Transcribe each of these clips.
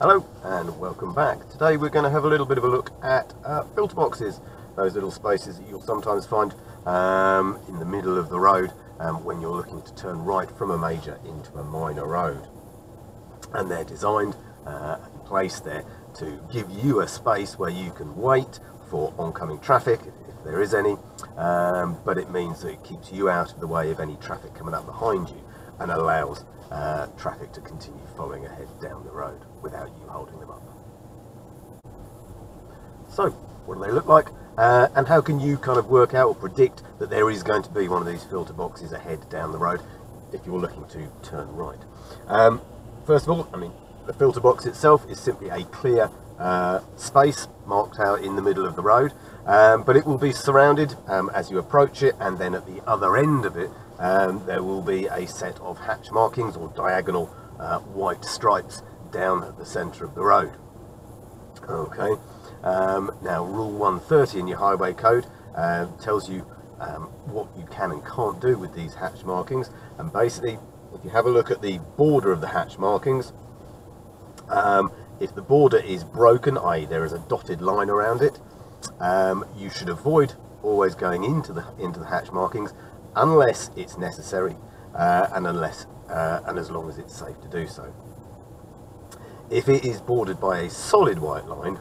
Hello and welcome back. Today we're going to have a little bit of a look at uh, filter boxes, those little spaces that you'll sometimes find um, in the middle of the road um, when you're looking to turn right from a major into a minor road. And they're designed uh, and placed there to give you a space where you can wait for oncoming traffic, if there is any, um, but it means that it keeps you out of the way of any traffic coming up behind you and allows uh, traffic to continue following ahead down the road without you holding them up. So, what do they look like? Uh, and how can you kind of work out or predict that there is going to be one of these filter boxes ahead down the road if you're looking to turn right? Um, first of all, I mean, the filter box itself is simply a clear uh, space marked out in the middle of the road, um, but it will be surrounded um, as you approach it, and then at the other end of it, um, there will be a set of hatch markings or diagonal uh, white stripes down at the centre of the road. Okay, um, now rule 130 in your highway code uh, tells you um, what you can and can't do with these hatch markings, and basically, if you have a look at the border of the hatch markings, um, if the border is broken, i.e. there is a dotted line around it, um, you should avoid always going into the into the hatch markings unless it's necessary uh, and unless uh, and as long as it's safe to do so. If it is bordered by a solid white line,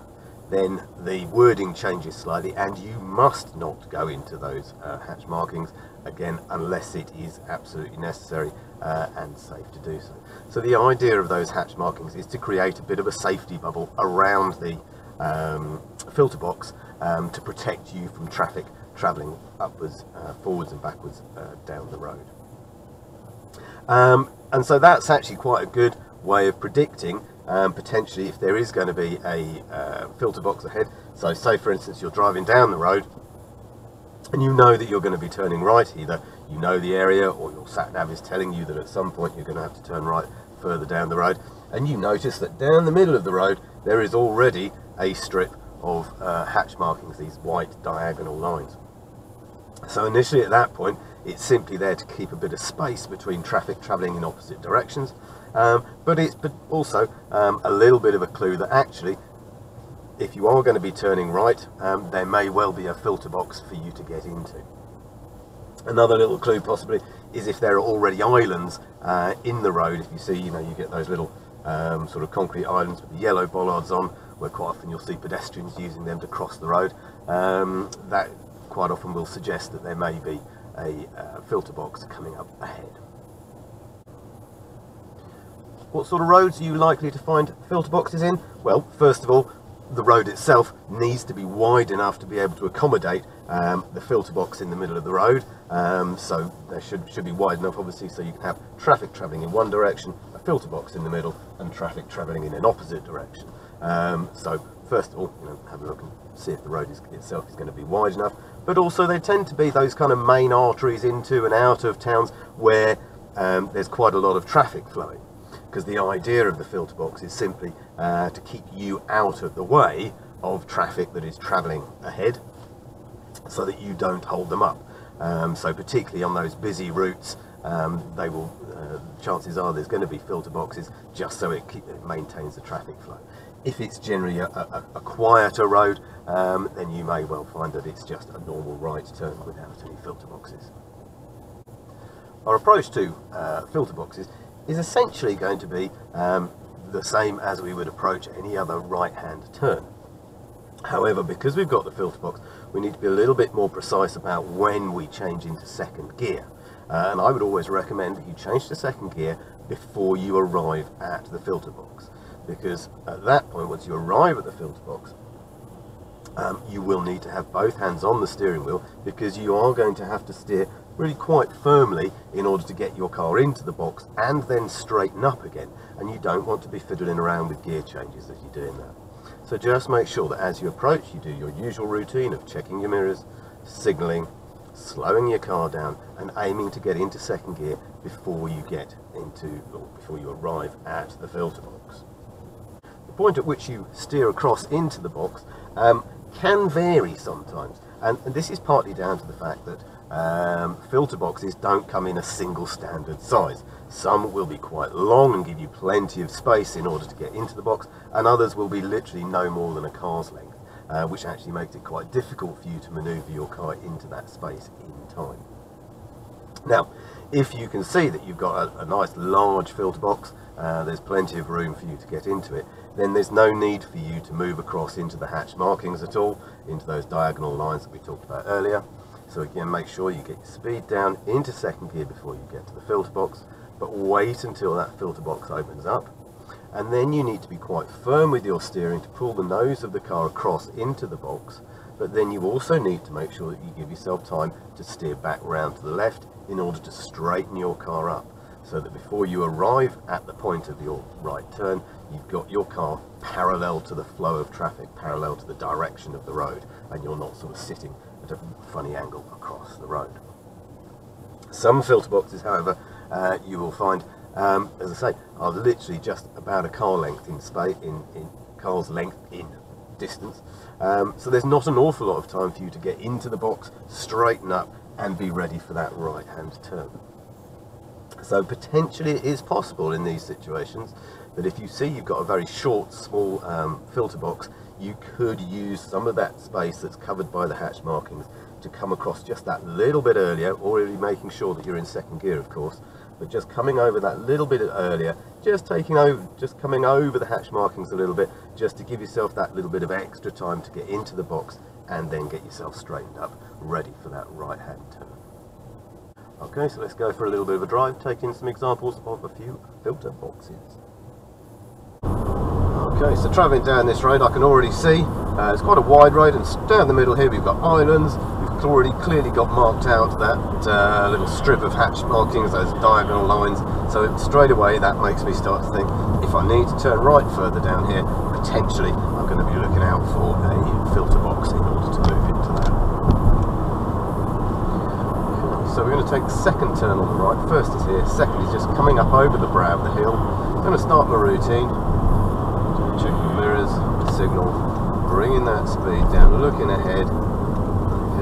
then the wording changes slightly and you must not go into those uh, hatch markings again unless it is absolutely necessary uh, and safe to do so. So the idea of those hatch markings is to create a bit of a safety bubble around the um, filter box um, to protect you from traffic travelling upwards, uh, forwards and backwards uh, down the road. Um, and so that's actually quite a good way of predicting um, potentially if there is going to be a uh, filter box ahead. So say for instance you're driving down the road and you know that you're going to be turning right, either you know the area or your sat nav is telling you that at some point you're going to have to turn right further down the road and you notice that down the middle of the road there is already a strip of uh, hatch markings, these white diagonal lines. So initially at that point, it's simply there to keep a bit of space between traffic travelling in opposite directions, um, but it's but also um, a little bit of a clue that actually, if you are going to be turning right, um, there may well be a filter box for you to get into. Another little clue possibly is if there are already islands uh, in the road, if you see, you know, you get those little um, sort of concrete islands with the yellow bollards on, where quite often you'll see pedestrians using them to cross the road. Um, that quite often will suggest that there may be a uh, filter box coming up ahead. What sort of roads are you likely to find filter boxes in? Well, first of all, the road itself needs to be wide enough to be able to accommodate um, the filter box in the middle of the road. Um, so there should, should be wide enough, obviously, so you can have traffic travelling in one direction, a filter box in the middle, and traffic travelling in an opposite direction. Um, so first of all, you know, have a look and see if the road is, itself is going to be wide enough but also they tend to be those kind of main arteries into and out of towns where um, there's quite a lot of traffic flowing because the idea of the filter box is simply uh, to keep you out of the way of traffic that is travelling ahead so that you don't hold them up. Um, so particularly on those busy routes um, they will uh, chances are there's going to be filter boxes just so it, keep, it maintains the traffic flow if it's generally a, a, a quieter road, um, then you may well find that it's just a normal right turn without any filter boxes. Our approach to uh, filter boxes is essentially going to be um, the same as we would approach any other right-hand turn. However, because we've got the filter box, we need to be a little bit more precise about when we change into second gear. Uh, and I would always recommend that you change to second gear before you arrive at the filter box because at that point, once you arrive at the filter box, um, you will need to have both hands on the steering wheel because you are going to have to steer really quite firmly in order to get your car into the box and then straighten up again. And you don't want to be fiddling around with gear changes as you're doing that. So just make sure that as you approach, you do your usual routine of checking your mirrors, signalling, slowing your car down and aiming to get into second gear before you get into, or before you arrive at the filter box the point at which you steer across into the box um, can vary sometimes. And, and, this is partly down to the fact that um, filter boxes don't come in a single standard size. Some will be quite long and give you plenty of space in order to get into the box, and others will be literally no more than a car's length, uh, which actually makes it quite difficult for you to maneuver your car into that space in time. Now, if you can see that you've got a, a nice large filter box, uh, there's plenty of room for you to get into it, then there's no need for you to move across into the hatch markings at all, into those diagonal lines that we talked about earlier. So again, make sure you get your speed down into second gear before you get to the filter box, but wait until that filter box opens up. And then you need to be quite firm with your steering to pull the nose of the car across into the box. But then you also need to make sure that you give yourself time to steer back round to the left in order to straighten your car up so that before you arrive at the point of your right turn, you've got your car parallel to the flow of traffic, parallel to the direction of the road, and you're not sort of sitting at a funny angle across the road. Some filter boxes, however, uh, you will find, um, as I say, are literally just about a car length in space, in, in car's length in distance. Um, so there's not an awful lot of time for you to get into the box, straighten up, and be ready for that right-hand turn. So potentially it is possible in these situations that if you see you've got a very short, small um, filter box, you could use some of that space that's covered by the hatch markings to come across just that little bit earlier, already making sure that you're in second gear, of course, but just coming over that little bit earlier, just taking over, just coming over the hatch markings a little bit, just to give yourself that little bit of extra time to get into the box and then get yourself straightened up, ready for that right-hand turn. Okay, so let's go for a little bit of a drive, taking some examples of a few filter boxes. Okay, so travelling down this road I can already see uh, it's quite a wide road and down the middle here we've got islands. We've already clearly got marked out that uh, little strip of hatch markings, those diagonal lines. So straight away that makes me start to think if I need to turn right further down here potentially I'm going to be looking out for a filter box in order to move into that. So we're going to take the second turn on the right, first is here, second is just coming up over the brow of the hill. I'm going to start my routine signal, bringing that speed down, looking ahead.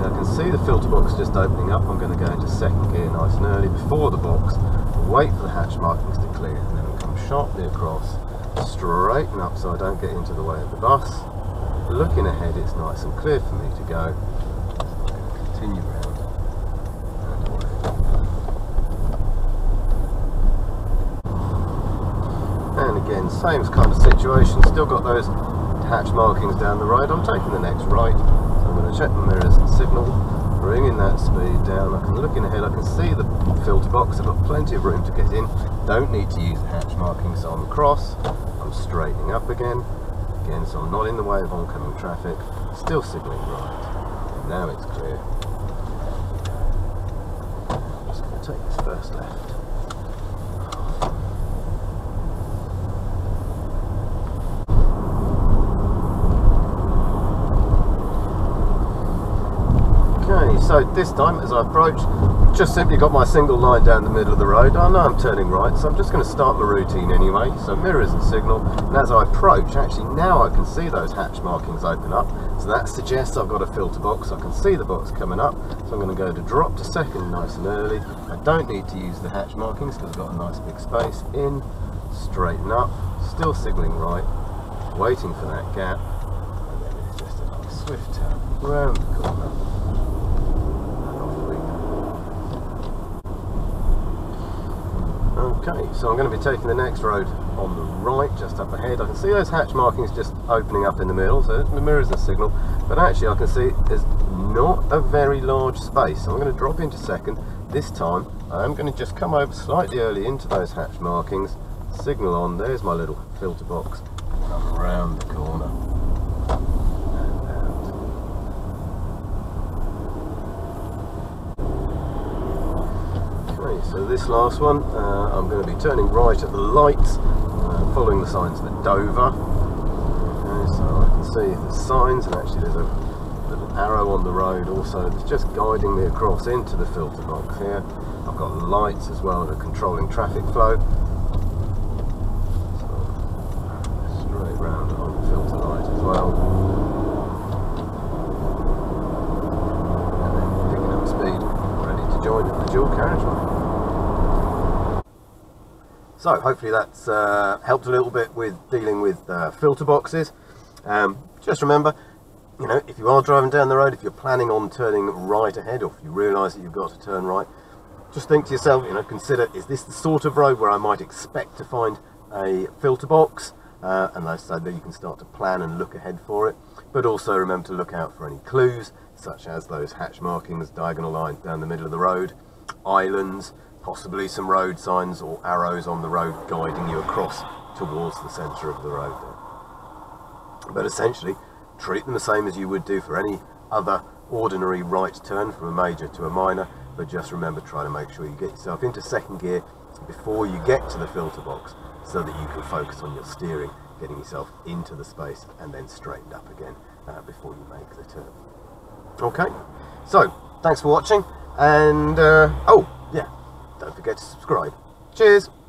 I can see the filter box just opening up. I'm going to go into second gear nice and early before the box, wait for the hatch markings to clear, and then come sharply across, straighten up so I don't get into the way of the bus. Looking ahead, it's nice and clear for me to go. Continue round and again same kind of situation still got those hatch markings down the road I'm taking the next right. So I'm going to check the mirrors and signal bringing that speed down. I can look in ahead I can see the filter box. I've got plenty of room to get in. Don't need to use the hatch markings so I'm across I'm straightening up again. Again so I'm not in the way of oncoming traffic. Still signalling right. Now it's clear. I'm just going to take this first left so this time as I approach just simply got my single line down the middle of the road. I know I'm turning right so I'm just going to start my routine anyway. So mirrors and signal. And as I approach actually now I can see those hatch markings open up. So that suggests I've got a filter box. I can see the box coming up. So I'm going to go to drop to second nice and early. I don't need to use the hatch markings because I've got a nice big space in. Straighten up. Still signalling right. Waiting for that gap. And then it's just a nice swift turn round the corner Okay, so I'm going to be taking the next road on the right, just up ahead. I can see those hatch markings just opening up in the middle, so the mirrors a signal. But actually I can see there's not a very large space. So I'm going to drop into second. This time I'm going to just come over slightly early into those hatch markings, signal on, there's my little filter box, around the corner. So this last one, uh, I'm going to be turning right at the lights, uh, following the signs for Dover. Okay, so I can see the signs, and actually there's a little arrow on the road also that's just guiding me across into the filter box here. I've got lights as well that are controlling traffic flow. Straight round on the filter light as well. And then picking up speed ready to join the dual carriageway. So hopefully that's uh, helped a little bit with dealing with uh, filter boxes. Um, just remember, you know, if you are driving down the road, if you're planning on turning right ahead, or if you realise that you've got to turn right, just think to yourself, you know, consider, is this the sort of road where I might expect to find a filter box? Uh, and so that you can start to plan and look ahead for it. But also remember to look out for any clues, such as those hatch markings, diagonal lines down the middle of the road, islands, possibly some road signs or arrows on the road guiding you across towards the centre of the road. There. But essentially, treat them the same as you would do for any other ordinary right turn from a major to a minor, but just remember try to make sure you get yourself into second gear before you get to the filter box so that you can focus on your steering, getting yourself into the space and then straightened up again uh, before you make the turn. Okay, so thanks for watching and uh, oh forget to subscribe. Cheers!